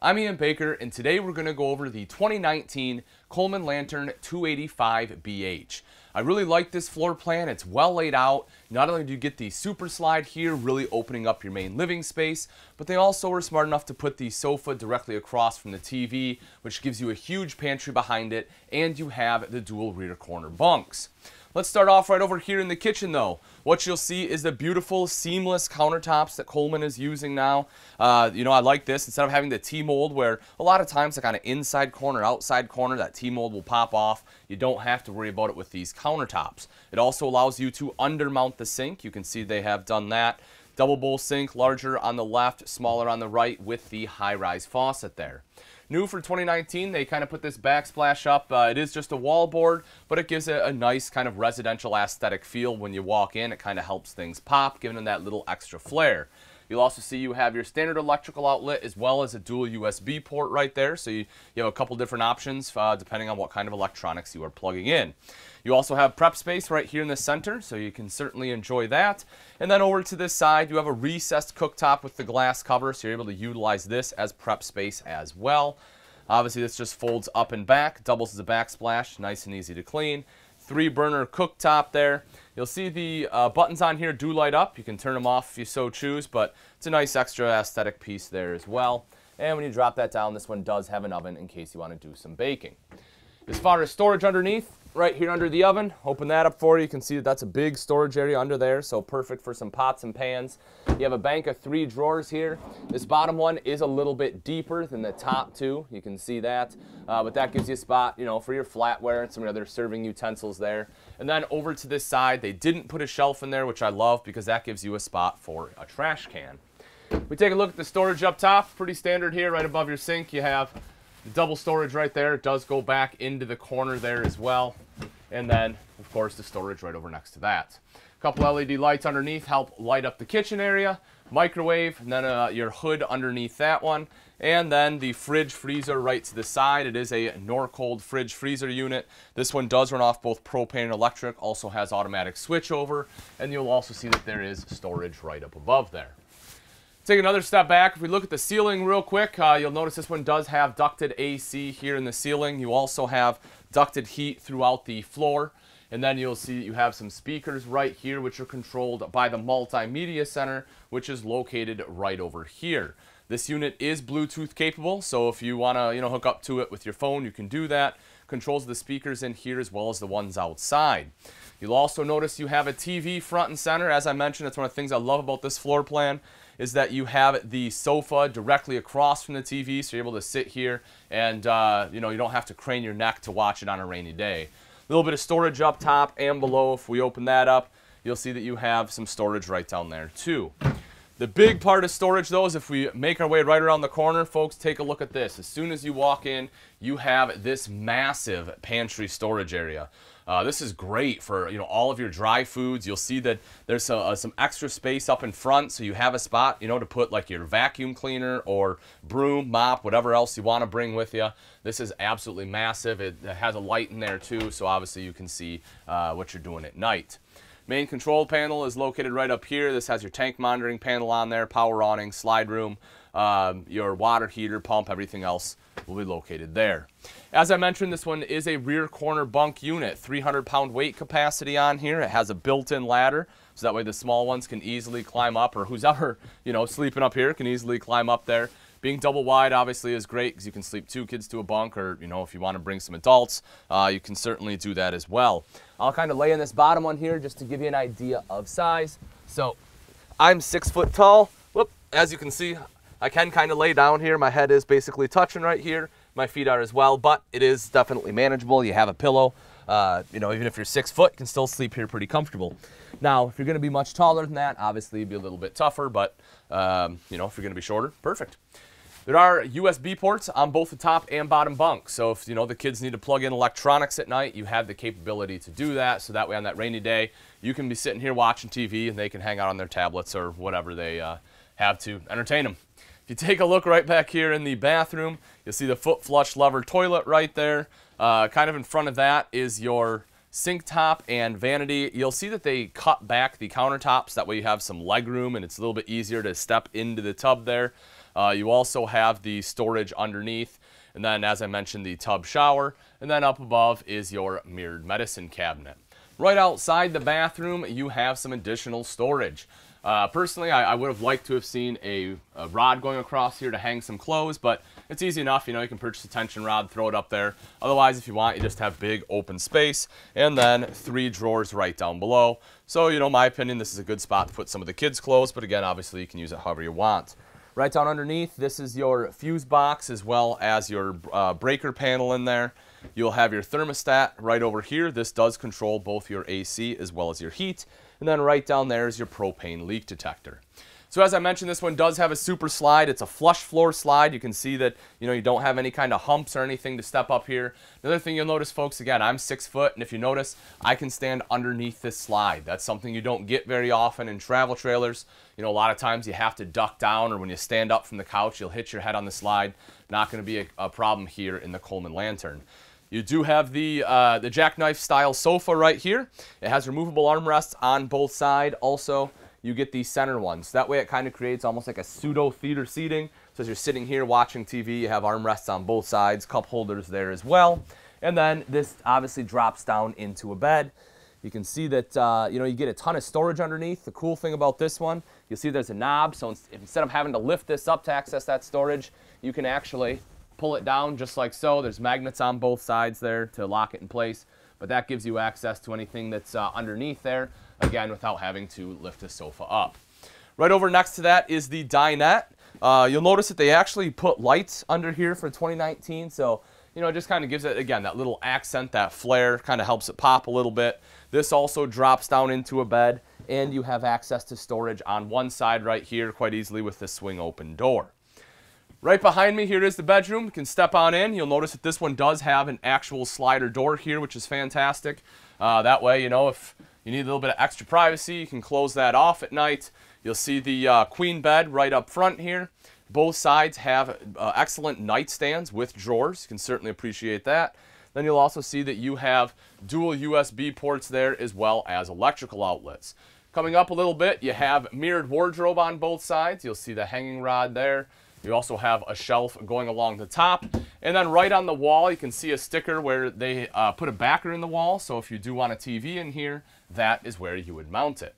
I'm Ian Baker and today we're going to go over the 2019 Coleman Lantern 285BH. I really like this floor plan, it's well laid out. Not only do you get the super slide here, really opening up your main living space, but they also were smart enough to put the sofa directly across from the TV, which gives you a huge pantry behind it, and you have the dual rear corner bunks. Let's start off right over here in the kitchen though. What you'll see is the beautiful seamless countertops that Coleman is using now. Uh, you know, I like this. Instead of having the T-mold where a lot of times like on an inside corner, outside corner, that T-mold will pop off. You don't have to worry about it with these countertops. It also allows you to undermount the sink. You can see they have done that. Double bowl sink, larger on the left, smaller on the right with the high-rise faucet there. New for 2019, they kind of put this backsplash up. Uh, it is just a wallboard, but it gives it a nice kind of residential aesthetic feel when you walk in. It kind of helps things pop, giving them that little extra flair. You'll also see you have your standard electrical outlet as well as a dual USB port right there. So you, you have a couple different options uh, depending on what kind of electronics you are plugging in. You also have prep space right here in the center, so you can certainly enjoy that. And then over to this side, you have a recessed cooktop with the glass cover, so you're able to utilize this as prep space as well. Obviously, this just folds up and back, doubles as a backsplash, nice and easy to clean. Three burner cooktop there. You'll see the uh, buttons on here do light up. You can turn them off if you so choose, but it's a nice extra aesthetic piece there as well. And when you drop that down, this one does have an oven in case you want to do some baking. As far as storage underneath, right here under the oven. Open that up for you. You can see that that's a big storage area under there, so perfect for some pots and pans. You have a bank of three drawers here. This bottom one is a little bit deeper than the top two. You can see that, uh, but that gives you a spot, you know, for your flatware and some other serving utensils there. And then over to this side, they didn't put a shelf in there, which I love because that gives you a spot for a trash can. We take a look at the storage up top. Pretty standard here, right above your sink. You have the double storage right there. Does go back into the corner there as well. And then, of course, the storage right over next to that. A couple LED lights underneath help light up the kitchen area. Microwave, and then uh, your hood underneath that one. And then the fridge freezer right to the side. It is a Norcold fridge freezer unit. This one does run off both propane and electric, also has automatic switchover, and you'll also see that there is storage right up above there. Take another step back. If we look at the ceiling real quick, uh, you'll notice this one does have ducted AC here in the ceiling. You also have ducted heat throughout the floor. And then you'll see you have some speakers right here, which are controlled by the multimedia center, which is located right over here. This unit is Bluetooth capable, so if you want to you know, hook up to it with your phone, you can do that. Controls the speakers in here as well as the ones outside. You'll also notice you have a TV front and center. As I mentioned, that's one of the things I love about this floor plan is that you have the sofa directly across from the TV, so you're able to sit here and uh, you know you don't have to crane your neck to watch it on a rainy day. A little bit of storage up top and below. If we open that up, you'll see that you have some storage right down there too. The big part of storage though is if we make our way right around the corner, folks, take a look at this. As soon as you walk in, you have this massive pantry storage area. Uh, this is great for you know all of your dry foods. You'll see that there's a, uh, some extra space up in front, so you have a spot you know to put like your vacuum cleaner or broom, mop, whatever else you want to bring with you. This is absolutely massive. It, it, has a light in there too, so obviously you can see uh, what you're doing at night. Main control panel is located right up here. This has your tank monitoring panel on there, power awning, slide room, um, your water heater, pump, everything else will be located there. As I mentioned, this one is a rear corner bunk unit, 300 pound weight capacity on here. It has a built-in ladder, so that way the small ones can easily climb up, or who's ever, you know, sleeping up here can easily climb up there. Being double wide obviously is great because you can sleep two kids to a bunk, or, you know, if you want to bring some adults, uh, you can certainly do that as well. I'll kind of lay in this bottom one here just to give you an idea of size. So I'm six foot tall. Whoop, as you can see, I can kind of lay down here. My head is basically touching right here. My feet are as well, but it is definitely manageable. You have a pillow. Uh, you know, even if you're six foot, you can still sleep here pretty comfortable. Now, if you're going to be much taller than that, obviously be a little bit tougher, but, um, you know, if you're going to be shorter, perfect. There are USB ports on both the top and bottom bunk. So if, you know, the kids need to plug in electronics at night, you have the capability to do that. So that way on that rainy day, you can be sitting here watching TV and they can hang out on their tablets or whatever they uh, have to entertain them. If you take a look right back here in the bathroom, you'll see the foot flush lever toilet right there. Uh, kind of in front of that is your sink top and vanity. You'll see that they cut back the countertops. That way you have some leg room and it's a little bit easier to step into the tub there. Uh, you also have the storage underneath. And then, as I mentioned, the tub shower. And then up above is your mirrored medicine cabinet. Right outside the bathroom, you have some additional storage. Uh, personally, I, I, would have liked to have seen a, a, rod going across here to hang some clothes, but it's easy enough. You know, you can purchase a tension rod, throw it up there. Otherwise, if you want, you just have big open space and then three drawers right down below. So, you know, my opinion, this is a good spot to put some of the kids' clothes, but again, obviously, you can use it however you want. Right down underneath, this is your fuse box as well as your uh, breaker panel in there. You'll have your thermostat right over here. This does control both your AC as well as your heat. And then right down there is your propane leak detector. So as I mentioned, this one does have a super slide. It's a flush floor slide. You can see that you know you don't have any kind of humps or anything to step up here. Another thing you'll notice, folks, again, I'm six foot, and if you notice, I can stand underneath this slide. That's something you don't get very often in travel trailers. You know, a lot of times you have to duck down, or when you stand up from the couch, you'll hit your head on the slide. Not going to be a, a problem here in the Coleman Lantern. You do have the, uh, the jackknife style sofa right here. It has removable armrests on both sides. Also, you get these center ones. That way it kind of creates almost like a pseudo theater seating. So as you're sitting here watching TV, you have armrests on both sides, cup holders there as well. And then this obviously drops down into a bed. You can see that uh, you know you get a ton of storage underneath. The cool thing about this one, you'll see there's a knob. So instead of having to lift this up to access that storage, you can actually pull it down just like so. There's magnets on both sides there to lock it in place, but that gives you access to anything that's uh, underneath there, again, without having to lift the sofa up. Right over next to that is the dinette. Uh, you'll notice that they actually put lights under here for 2019, so you know, it just kind of gives it, again, that little accent, that flair, kind of helps it pop a little bit. This also drops down into a bed, and you have access to storage on one side right here quite easily with the swing open door. Right behind me here is the bedroom. You can step on in. You'll notice that this one does have an actual slider door here, which is fantastic. Uh, that way, you know, if you need a little bit of extra privacy, you can close that off at night. You'll see the uh, queen bed right up front here. Both sides have uh, excellent nightstands with drawers. You can certainly appreciate that. Then you'll also see that you have dual USB ports there as well as electrical outlets. Coming up a little bit, you have mirrored wardrobe on both sides. You'll see the hanging rod there. You also have a shelf going along the top. And then right on the wall, you can see a sticker where they uh, put a backer in the wall. So if you do want a TV in here, that is where you would mount it.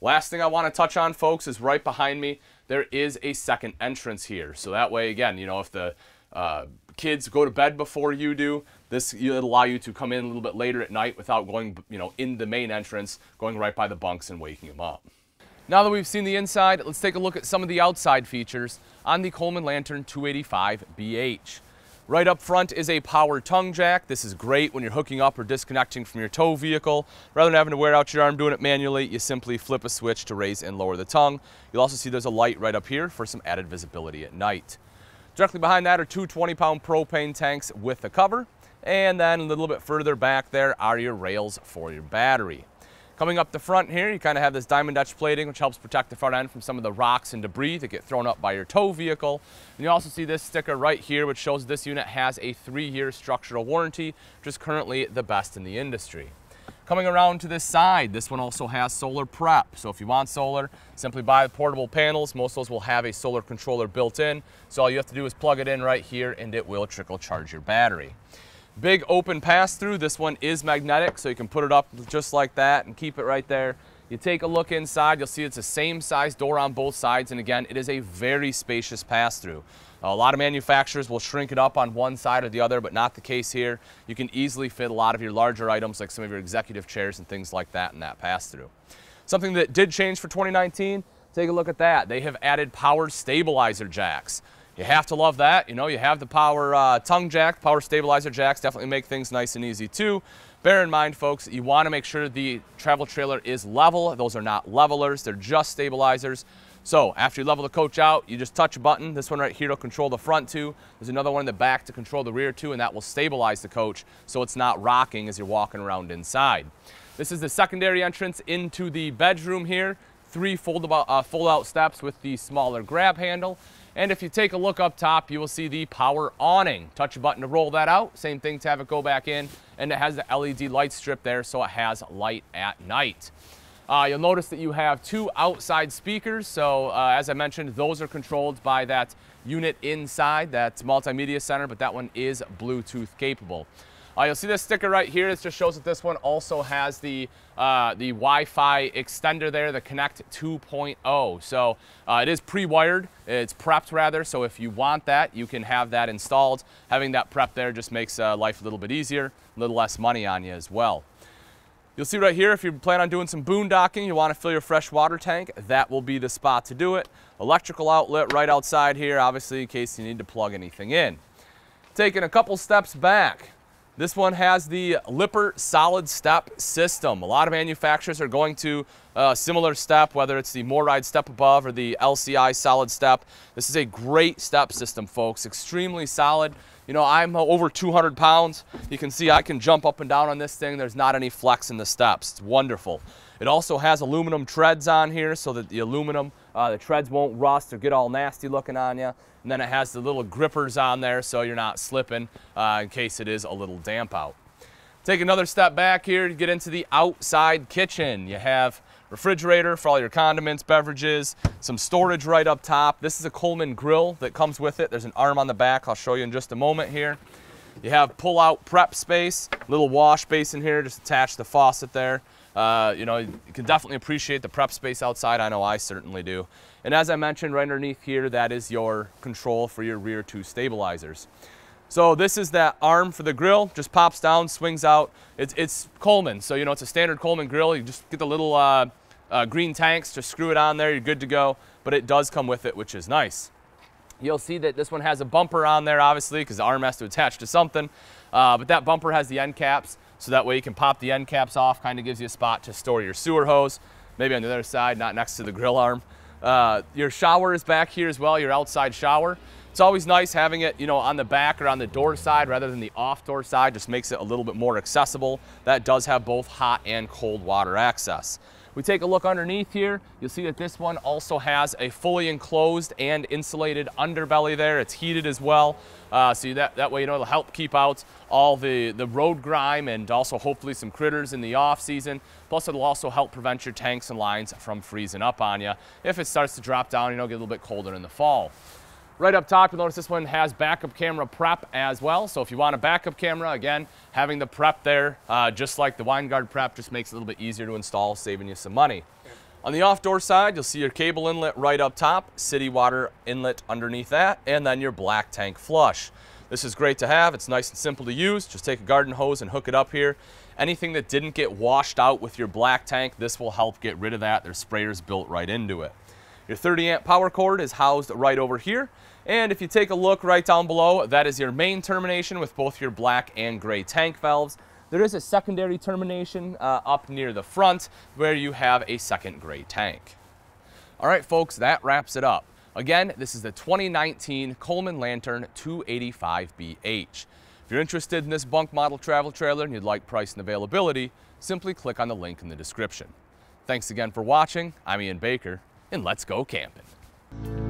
Last thing I want to touch on, folks, is right behind me, there is a second entrance here. So that way, again, you know, if the uh, kids go to bed before you do, this will allow you to come in a little bit later at night without going, you know, in the main entrance, going right by the bunks and waking them up. Now that we've seen the inside, let's take a look at some of the outside features on the Coleman Lantern 285BH. Right up front is a power tongue jack. This is great when you're hooking up or disconnecting from your tow vehicle. Rather than having to wear out your arm doing it manually, you simply flip a switch to raise and lower the tongue. You'll also see there's a light right up here for some added visibility at night. Directly behind that are two 20-pound propane tanks with the cover. And then a little bit further back there are your rails for your battery. Coming up the front here, you kind of have this diamond Dutch plating, which helps protect the front end from some of the rocks and debris that get thrown up by your tow vehicle. And you also see this sticker right here, which shows this unit has a three-year structural warranty, which is currently the best in the industry. Coming around to this side, this one also has solar prep. So if you want solar, simply buy the portable panels. Most of those will have a solar controller built in. So all you have to do is plug it in right here and it will trickle charge your battery. Big open pass through. This one is magnetic, so you can put it up just like that and keep it right there. You take a look inside, you'll see it's the same size door on both sides, and again, it is a very spacious pass through. A lot of manufacturers will shrink it up on one side or the other, but not the case here. You can easily fit a lot of your larger items, like some of your executive chairs and things like that in that pass through. Something that did change for 2019, take a look at that. They have added power stabilizer jacks. You have to love that. You know, you have the power uh, tongue jack, power stabilizer jacks definitely make things nice and easy too. Bear in mind, folks, you want to make sure the travel trailer is level. Those are not levelers, they're just stabilizers. So after you level the coach out, you just touch a button. This one right here will control the front two. There's another one in the back to control the rear two, and that will stabilize the coach so it's not rocking as you're walking around inside. This is the secondary entrance into the bedroom here. Three fold-out uh, fold steps with the smaller grab handle. And if you take a look up top, you will see the power awning. Touch a button to roll that out. Same thing to have it go back in. And it has the LED light strip there, so it has light at night. Uh, you'll notice that you have two outside speakers. So uh, as I mentioned, those are controlled by that unit inside, that multimedia center, but that one is Bluetooth capable. Uh, you'll see this sticker right here. It just shows that this one also has the uh, the Wi-Fi extender there, the Connect 2.0. So uh, it is pre-wired. It's prepped rather. So if you want that, you can have that installed. Having that prep there just makes uh, life a little bit easier, a little less money on you as well. You'll see right here, if you plan on doing some boondocking, you want to fill your fresh water tank, that will be the spot to do it. Electrical outlet right outside here, obviously in case you need to plug anything in. Taking a couple steps back, this one has the Lippert solid step system. A lot of manufacturers are going to a similar step, whether it's the MORryde step above or the LCI solid step. This is a great step system, folks. Extremely solid. You know, I'm over 200 pounds. You can see I can jump up and down on this thing. There's not any flex in the steps. It's wonderful. It also has aluminum treads on here so that the aluminum, uh, the treads won't rust or get all nasty looking on you. And then it has the little grippers on there so you're not slipping uh, in case it is a little damp out. Take another step back here to get into the outside kitchen. You have refrigerator for all your condiments, beverages, some storage right up top. This is a Coleman grill that comes with it. There's an arm on the back. I'll show you in just a moment here. You have pull-out prep space, little wash basin here, just attach the faucet there. Uh, you know, you can definitely appreciate the prep space outside. I know I certainly do. And as I mentioned, right underneath here, that is your control for your rear two stabilizers. So this is that arm for the grill, just pops down, swings out. It's, it's Coleman, so you know it's a standard Coleman grill. You just get the little uh, uh, green tanks, just screw it on there, you're good to go. But it does come with it, which is nice. You'll see that this one has a bumper on there, obviously, because the arm has to attach to something. Uh, but that bumper has the end caps. So that way you can pop the end caps off, kind of gives you a spot to store your sewer hose, maybe on the other side, not next to the grill arm. Uh, your shower is back here as well, your outside shower. It's always nice having it, you know, on the back or on the door side rather than the off door side, just makes it a little bit more accessible. That does have both hot and cold water access. We take a look underneath here, you'll see that this one also has a fully enclosed and insulated underbelly there. It's heated as well. Uh, so that, that way, you know, it'll help keep out all the, the road grime and also hopefully some critters in the off season. Plus it'll also help prevent your tanks and lines from freezing up on you if it starts to drop down, you know, get a little bit colder in the fall. Right up top, you'll notice this one has backup camera prep as well. So if you want a backup camera, again, having the prep there, uh, just like the Winegard prep, just makes it a little bit easier to install, saving you some money. On the off-door side, you'll see your cable inlet right up top, city water inlet underneath that, and then your black tank flush. This is great to have. It's nice and simple to use. Just take a garden hose and hook it up here. Anything that didn't get washed out with your black tank, this will help get rid of that. There's sprayers built right into it. Your 30 amp power cord is housed right over here. And if you take a look right down below, that is your main termination with both your black and gray tank valves. There is a secondary termination uh, up near the front where you have a second gray tank. All right, folks, that wraps it up. Again, this is the 2019 Coleman Lantern 285BH. If you're interested in this bunk model travel trailer and you'd like price and availability, simply click on the link in the description. Thanks again for watching. I'm Ian Baker, and let's go camping.